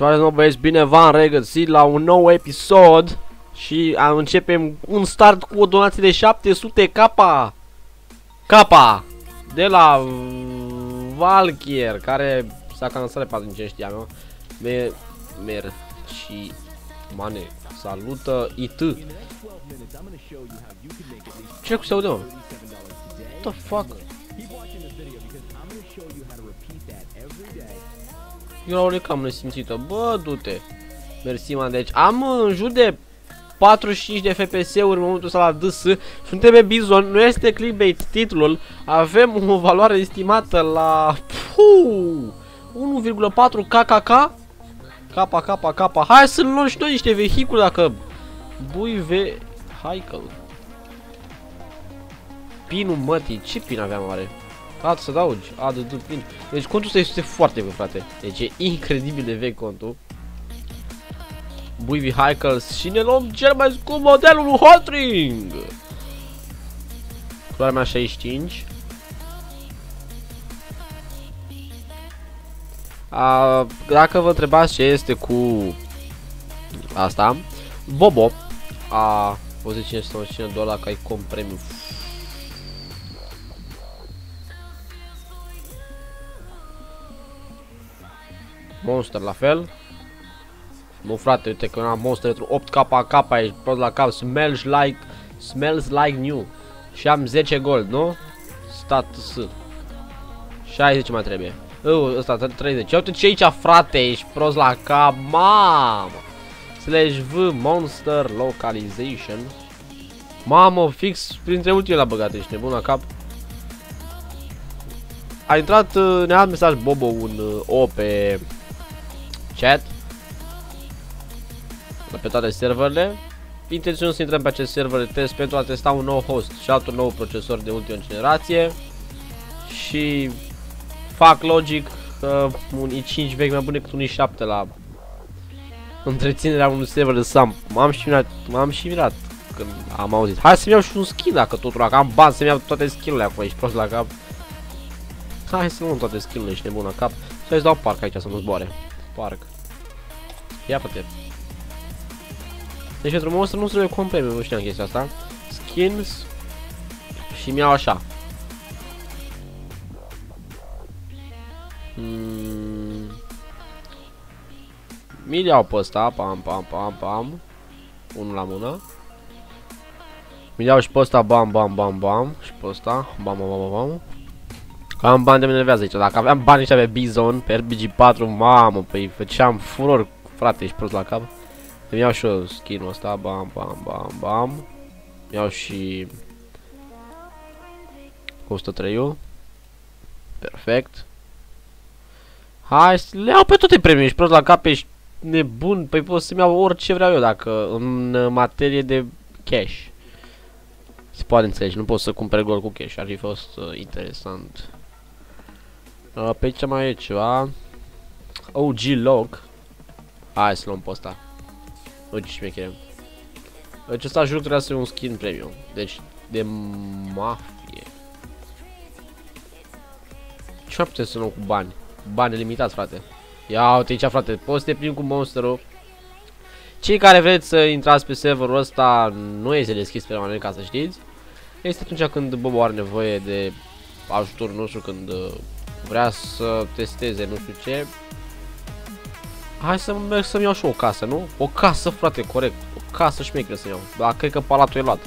Ceva de nou băieți, bine v-am regăsit la un nou episod Și am începem un start cu o donație de 700 capa Capa De la uh, Valkier Care s-a cansat de 4 ce știam eu. Mer, Mer și Mane Salută IT Ce cu se aude mă? What the fuck? Eu la o cam nesimțită. Bă, du-te. Mersi, man. Deci am în jur de 45 de FPS-uri în momentul ăsta la DS. Suntem pe Bizon. Nu este clickbait titlul. Avem o valoare estimată la... 1,4 KKK. Kappa, kappa, kappa. Hai să luăm și noi niște vehicule dacă... Bui ve... Vehicle. Pinul mătii. Ce pin aveam oare? A, să adaugi. A, de pin. Deci contul ăsta este foarte vechi, frate. Deci e incredibil de vechi contul. Bui Vehicles și ne luăm cel mai scump modelul lui Hotring. Culoarea mea 65. A, dacă vă întrebați ce este cu asta, Bobo a fost de 595 dolari ca icon premium Monster la fel. Nu frate, uite că am Monster 8 KK aici, prost la cap, smells like, smells like new. Și am 10 gold, nu? Status. 60 mai trebuie. Uh, ăsta 30. Uite ce aici, frate, ești prost la cap, mamă. Slash V Monster Localization. Mamă, fix printre ultimele la băgat, ești nebun la cap. A intrat, uh, ne-a mesaj Bobo un uh, O pe chat pe toate serverele. Intenționăm să intrăm pe acest server de test pentru a testa un nou host și altul nou procesor de ultimă generație. Și fac logic că un i5 vechi mai bun decât un i7 la întreținerea unui server de SAM. M-am și mirat, m-am și mirat când am auzit. Hai să-mi iau și un skin dacă totul, dacă am bani să-mi iau toate skin-urile acolo, ești prost la cap. Hai să luăm toate skin-urile, ești nebun la cap. Să-ți dau parc aici să nu zboare. Parc. Ia poate. Deci pentru monstru nu trebuie cu premium, nu știam chestia asta. Skins și mi-au așa. Mm. Mi iau pe ăsta, pam, pam, pam, pam. Unul la mână. Mi iau și pe ăsta, bam, bam, bam, bam. Și pe ăsta, bam, bam, bam, bam. Am bani de mine nervează aici. Dacă aveam bani ăștia pe Bizon, pe RBG4, mamă, păi făceam furor Frate, ești prost la cap. Îmi iau și eu skin-ul ăsta, bam, bam, bam, bam. Iau și 103 Perfect. Hai să le iau pe toate premii, ești prost la cap, ești nebun, păi pot să-mi iau orice vreau eu dacă în materie de cash. Se poate înțelege, nu pot să cumpere gol cu cash, ar fi fost uh, interesant. Uh, pe aici mai e ceva. OG log. Hai să luăm pe ăsta. Uite ce șmecherem. Deci ăsta jur trebuia să fie un skin premium. Deci de mafie. Ce mai putem să luăm cu bani? Bani limitați, frate. Ia uite aici, frate. Poți să te plimbi cu monsterul. Cei care vreți să intrați pe serverul ăsta nu este deschis pe permanent ca să știți. Este atunci când Bobo are nevoie de ajutor nostru, când uh, vrea să testeze nu știu ce Hai să merg să-mi iau și o casă, nu? O casă, frate, corect. O casă șmecheră să iau. Dar cred că palatul e luat.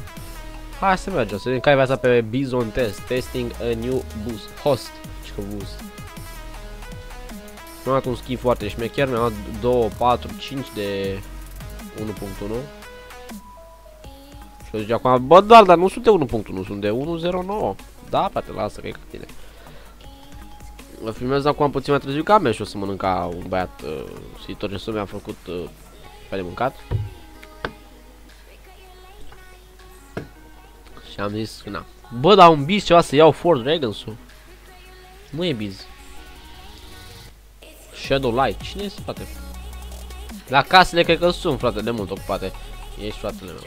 Hai să mergem, să vedem care viața pe Bizon Test. Testing a new boost. Host. Ce că boost. Mi-am dat un skin foarte șmecher. Mi-am dat 2, 4, 5 de 1.1. Și zice acum, bă, dar, dar nu sunt de 1.1, sunt de 1.09. Da, frate, lasă că e ca tine. Mă filmez acum puțin mai târziu ca și o să mănânc ca un băiat uh, sitor ce mi-a făcut uh, pe de mâncat. Și am zis, na. Bă, dar un biz ceva să iau Ford Dragons-ul. Nu e biz. Shadow Light. Cine este, frate? La casele cred că sunt, frate, de mult ocupate. Ești fratele meu.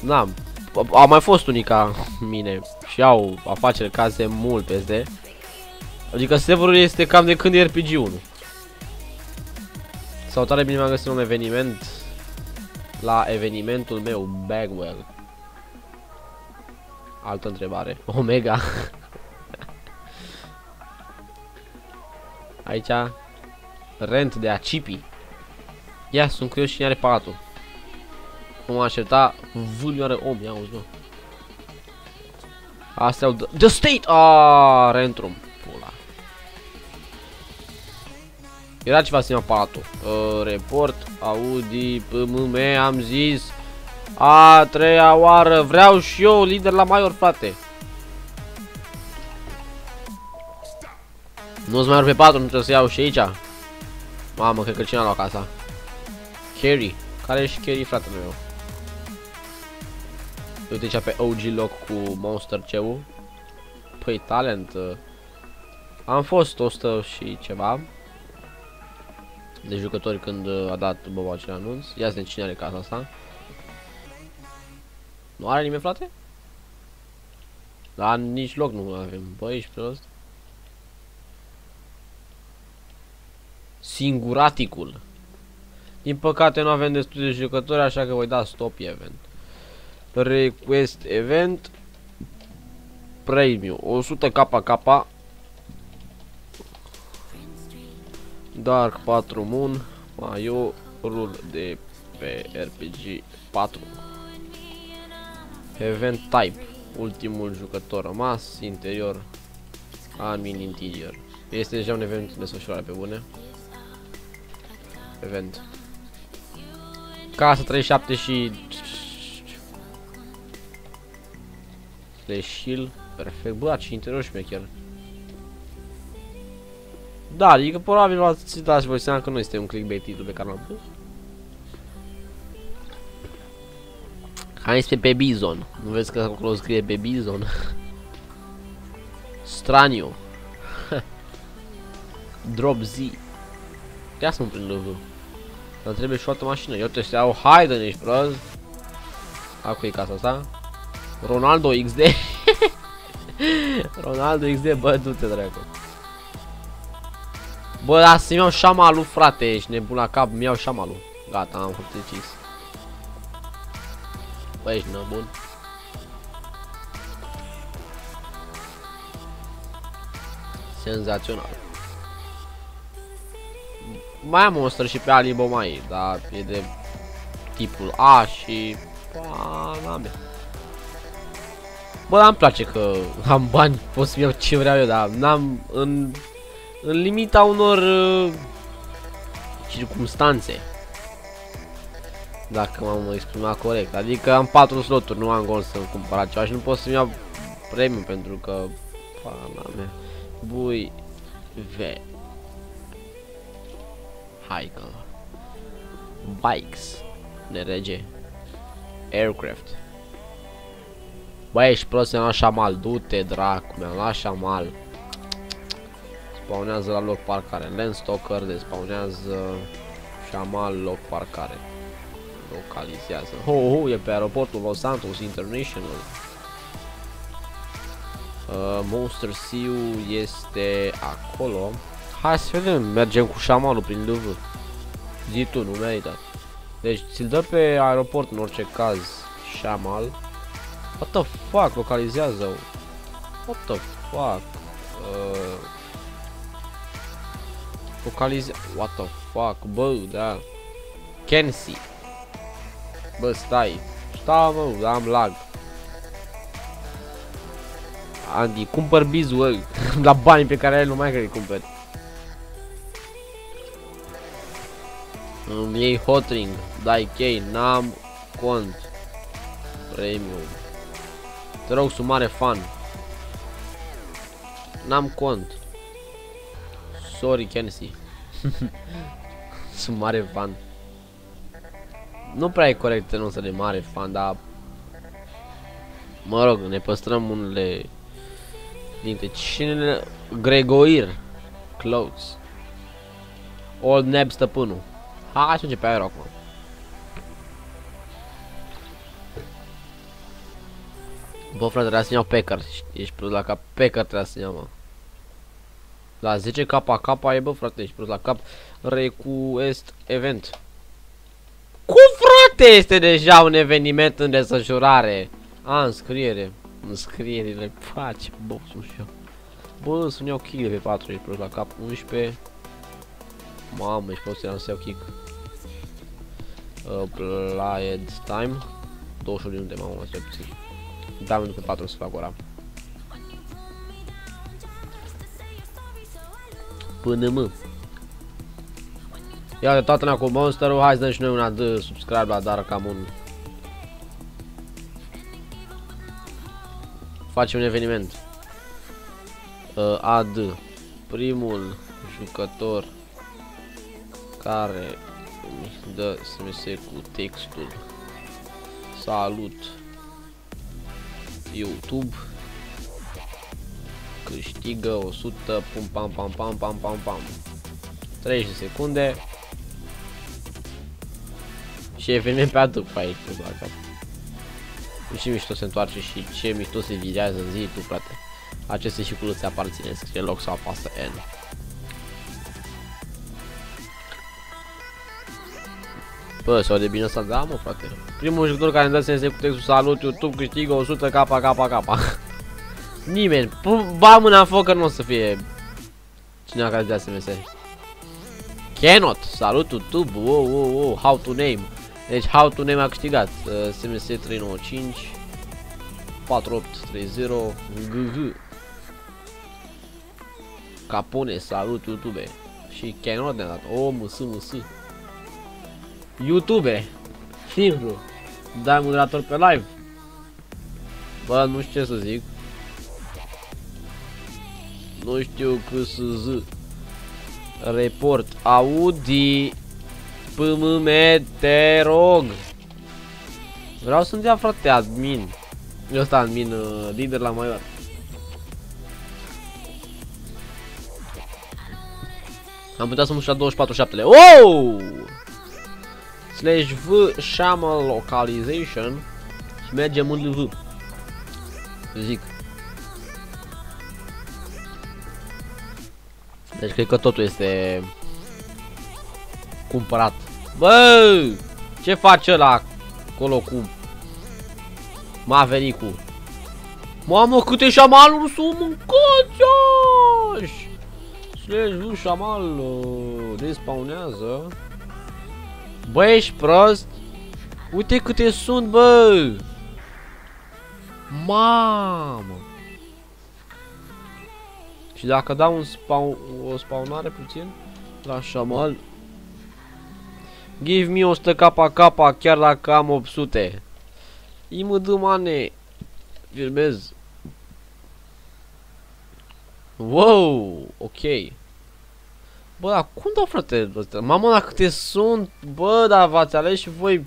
N-am. A mai fost unii ca mine și au afaceri case mult peste. Adică serverul este cam de când e RPG-1. Sau tare bine m-am găsit un eveniment la evenimentul meu, Bagwell. Altă întrebare. Omega. Aici rent de acipi. Ia, sunt curios cine are palatul. Nu m-a aștepta vânioară om, ia uzi, mă. Astea au... The State! Ah, Rentrum. Pula. Era ceva să palatul. Uh, report, Audi, PMM, am zis. A treia oară, vreau și eu lider la Maior, frate. Nu-ți mai pe patru, nu trebuie să iau și aici. Mamă, cred că cine a luat casa. Carry. Care e și Carry, fratele meu? Uite aici pe OG loc cu Monster CU. Păi, talent. Uh, am fost 100 și ceva. De jucători când uh, a dat Boba acel anunț. Ia să cine are casa asta. Nu are nimeni, frate? La nici loc nu avem. Băi, ești prost. Singuraticul. Din păcate nu avem destul de jucători, așa că voi da stop event. Request event. Premium. 100 KK. Dark 4 Moon. Maiorul de pe RPG 4. Event type. Ultimul jucător rămas. Interior. Admin interior. Este deja un event de desfășurare pe bune. Event. Casa 37 și... Slash Perfect. Bă, ce interior șmecher. Da, adică probabil v-ați dat și voi seama că nu este un clickbait titlu pe care l-am pus. Hai este pe Bizon. Nu vezi că acolo scrie pe Bizon? Straniu. Drop Z. Ia să mă prind lui Dar trebuie și o altă mașină. Eu te au Hayden, ești prost. Acu e casa asta. Ronaldo XD. Ronaldo XD, bă, du-te dracu. Bă, dar să-mi iau șamalul, frate, ești nebun la cap, mi iau șamalul. Gata, am făcut decis. Bă, ești nebun. Senzațional. Mai am monster și pe Alibo mai, dar e de tipul A și... Bă, Bă, îmi place că am bani, pot să iau ce vreau eu, dar n-am în, în limita unor uh, circumstanțe. Dacă m-am exprimat corect. Adică am 4 sloturi, nu am gol să-mi cumpăr ceva și nu pot să-mi iau premium pentru că... Pana mea. Bui... Ve... Haikal. Bikes. NRG. Aircraft. Băi, ești prost, mi-am luat mal. Du-te, dracu, mi-am luat mal. Spawnează la loc parcare. Landstalker despawnează șamal loc parcare. Localizează. Ho, ho, e pe aeroportul Los Santos International. Uh, Monster Sea este acolo. Hai să vedem, mergem cu șamalul prin Louvre. Zi tu, nu merită. Deci ți-l dă pe aeroport în orice caz șamal. What the fuck, localizează -o. What the fuck. Uh, localize... What the fuck, bă, da. Kensi. Bă, stai. Stai, mă, am lag. Andy, cumpăr bizul la banii pe care el nu mai cred că cumpăr. Îmi iei hotring, dai chei, n-am cont. Premium. Te rog, sunt mare fan. N-am cont. Sorry, Kensi. sunt mare fan. Nu prea e corect nu să de mare fan, dar... Mă rog, ne păstrăm unele... Dintre cine... Gregoir. Clothes. Old Neb stăpânul. Hai să începe aer acum. Bă, frate, trebuie să iau Packer. Ești plus la cap. Packer trebuie să iau, mă. La 10 KK e bă frate, ești prost la cap. Request event. Cum frate este deja un eveniment în desfășurare? A, înscriere. Înscrierile, face boxul și eu. Bă, să-mi iau kill pe 4, ești prost la cap. 11. Mamă, ești prost să iau kick. Applied time. 21 de minute, mamă, mai stai puțin. Da, minute pe 4 să fac ora. Până mă. Ia de toată cu Monsterul, hai să dăm și noi una de subscribe la Dar Camun. Facem un eveniment. Uh, ad. Primul jucător care îmi dă SMS cu textul Salut YouTube câștigă 100 pum pam pam pam pam pam pam 30 secunde și eveniment pe adâc aici pe la cap. Și mișto se întoarce și ce mișto se virează în zi tu frate. Aceste și culoțe aparține, scrie loc sau apasă N. Bă, sau de bine să da, mă, frate. Primul jucător care îmi dă sense cu textul salut YouTube câștigă 100 k k k. Nimeni. Ba mâna în foc că nu o să fie cineva care dea SMS. Cannot. Salut YouTube. Wow, wow, wow. How to name. Deci how to name a câștigat. Uh, SMS 395 4830 GG. Capone, salut YouTube. Și Cannot ne-a dat. O, ms, ms. YouTube. Simplu. Dai moderator pe live. Bă, nu știu ce să zic. Nu știu cât să zic. Report. Audi. PMM, te rog. Vreau să-mi dea frate admin. Eu ăsta admin uh, lider la maior. Am putea să mă la 24 7 Oh! Slash V Shamal Localization și mergem în V. Zic. Deci cred că totul este cumpărat. Bă! Ce face ăla acolo cu Mavericu? Mamă, câte șamaluri sunt mâncați! Slash nu șamal uh, despawnează. Bă, ești prost? Uite câte sunt, bă! Mamă! Și dacă dau un spawn, o spawnare puțin la șamal Give me 100 KK chiar dacă am 800 IMD mane Filmez Wow, ok Bă, dar cum dau frate ăsta? Mamă, la câte sunt Bă, dar v-ați ales și voi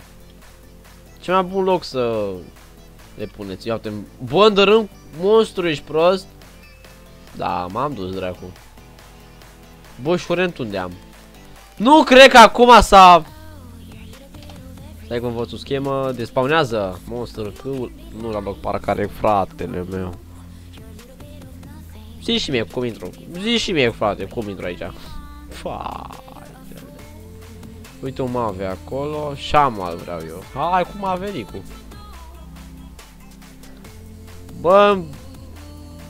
Cel mai bun loc să Le puneți, ia uite Bă, îndărâm monstru, ești prost Da, m-am dus dracu Bă, și unde am? Nu cred că acum s-a Stai că învăț o schemă, despawnează monster că nu la loc parcare fratele meu. Zi și mie cum intru. Zi și mie frate, cum intru aici. Fai. Uite un mave acolo, șamal vreau eu. Hai cu mavericul. Bă,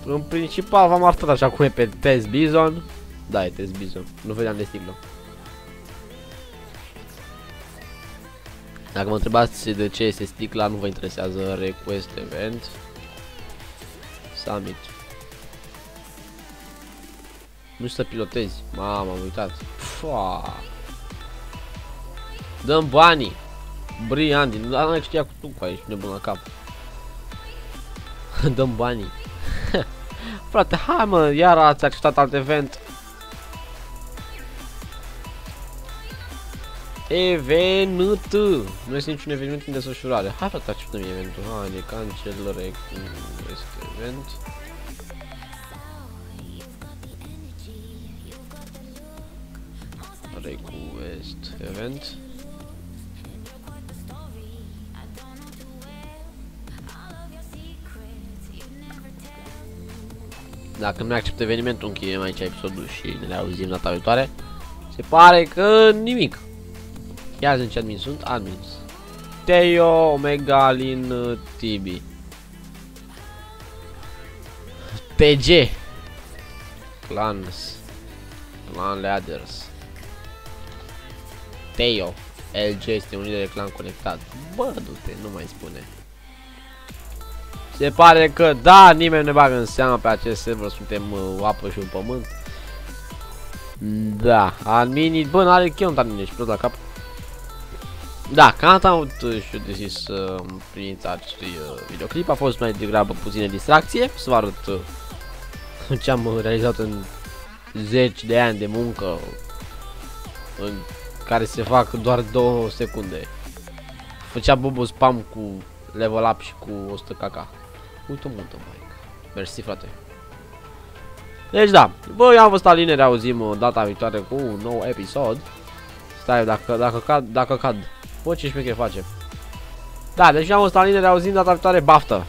în principal v-am arătat așa cum e pe test bizon. Da, e test bizon. Nu vedeam de sticlă. Dacă mă întrebați de ce este sticla, nu vă interesează request event. Summit. Nu știu să pilotezi. Mamă, am uitat. Fua. Dăm banii. Bri Andy, nu dar știa cu tu cu aici, nebun la cap. Dăm banii. Frate, hai mă, iar ați acceptat alt event. Evenut. Nu este niciun eveniment în desfășurare. Hai frate, acceptăm eventul. Hai, ne cancelare cu este event. Request event. Dacă nu acceptă evenimentul, încheiem aici episodul și ne auzim data viitoare. Se pare că nimic. Ia zi ce admin sunt? Admins. Teo, Omega, Lin, Tibi. PG. Clans. Clan Ladders. Teo. LG este un lider de clan conectat. Bă, du-te, nu mai spune. Se pare că, da, nimeni nu ne bagă în seama pe acest server, suntem uh, apă și un pământ. Da, adminii, bă, n-are chiar un admin, și la cap. Da, cam am avut și eu de zis uh, prin acestui uh, videoclip, a fost mai degrabă puțină distracție, să vă arăt uh, ce am realizat în zeci de ani de muncă în care se fac doar 2 secunde. Făcea Bobo spam cu level up și cu 100 kk. Uite multă bike. Mersi frate. Deci da, bă, eu am fost Aline, ne auzim uh, data viitoare cu un nou episod. Stai, dacă, dacă cad, dacă cad. Bă, ce șmecher face. Da, deci eu am fost Aline, ne auzim data viitoare, baftă!